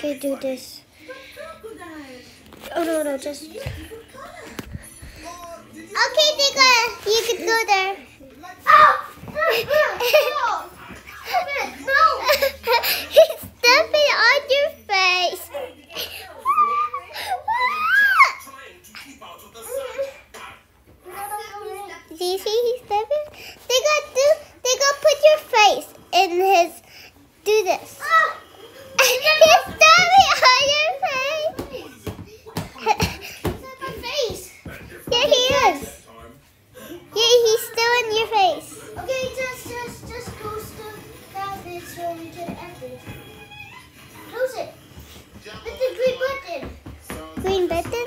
Okay, do this. Oh, no, no, just... Okay, Tika, you can go there. Oh! no! He's stepping on your face. do you see he's stepping? Tika, do, Tika, put your face in his... Do this. Yes. Yeah, he's still in your face. Okay, just, just, just close the cabinet so we can end it. Close it. Hit the green button. Green button?